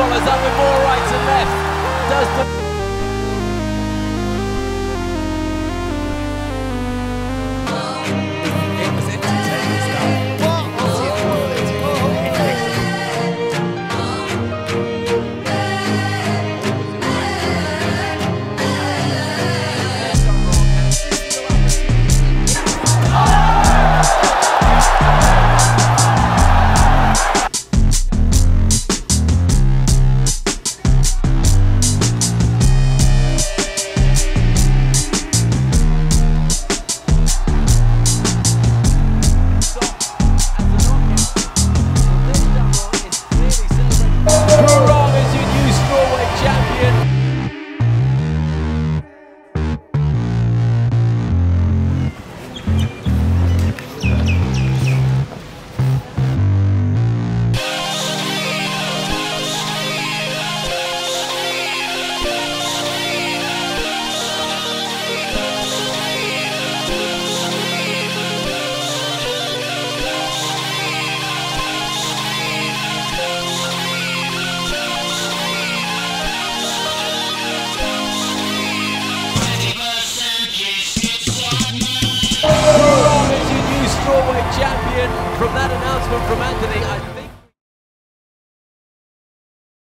follows up with more right and left. Does the from that announcement from Anthony, I